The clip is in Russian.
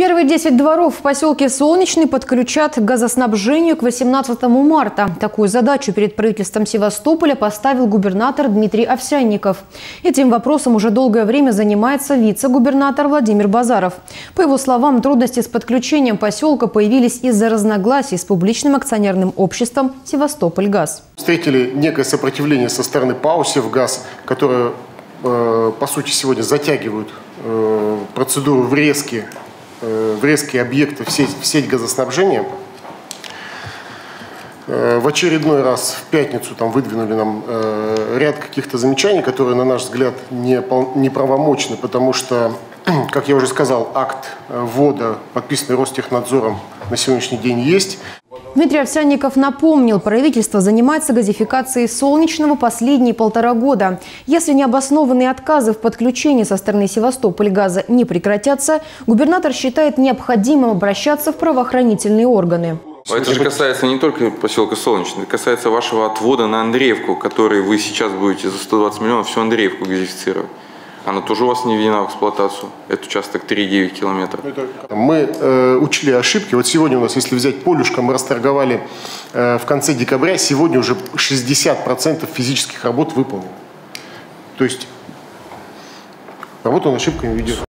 Первые 10 дворов в поселке Солнечный подключат к газоснабжению к 18 марта. Такую задачу перед правительством Севастополя поставил губернатор Дмитрий Овсянников. Этим вопросом уже долгое время занимается вице-губернатор Владимир Базаров. По его словам, трудности с подключением поселка появились из-за разногласий с публичным акционерным обществом «Севастопольгаз». Встретили некое сопротивление со стороны ПАО «Севгаз», которое, э, по сути, сегодня затягивают э, процедуру врезки врезки объекта в сеть, в сеть газоснабжения. Э, в очередной раз в пятницу там выдвинули нам э, ряд каких-то замечаний, которые, на наш взгляд, не, не правомочны, потому что, как я уже сказал, акт ввода, подписанный Ростехнадзором, на сегодняшний день есть. Дмитрий Овсянников напомнил, правительство занимается газификацией Солнечного последние полтора года. Если необоснованные отказы в подключении со стороны Севастополь газа не прекратятся, губернатор считает необходимым обращаться в правоохранительные органы. Это же касается не только поселка Солнечный, это касается вашего отвода на Андреевку, который вы сейчас будете за 120 миллионов всю Андреевку газифицировать. Она тоже у вас не введена в эксплуатацию. Это участок 3,9 километра. Мы э, учли ошибки. Вот сегодня у нас, если взять полюшка, мы расторговали э, в конце декабря. Сегодня уже 60% физических работ выполнено. То есть работа над ошибками ведет.